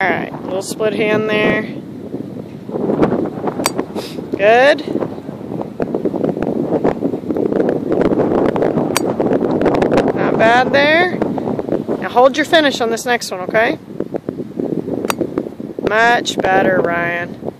Alright, little split hand there. Good. Not bad there. Now hold your finish on this next one, okay? Much better, Ryan.